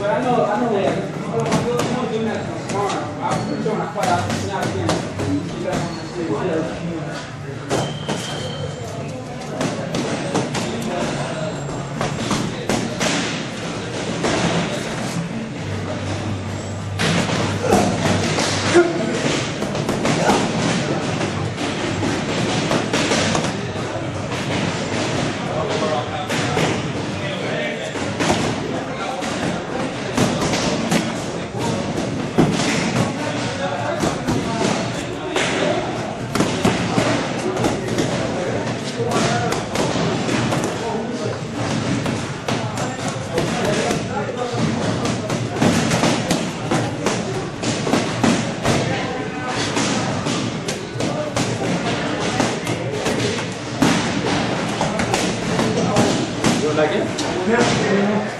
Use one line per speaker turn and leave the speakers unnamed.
Well, I know, I know that. I'm not doing that from tomorrow. I'm pretty sure I fight out, it's not again. You got on the street.
You like it?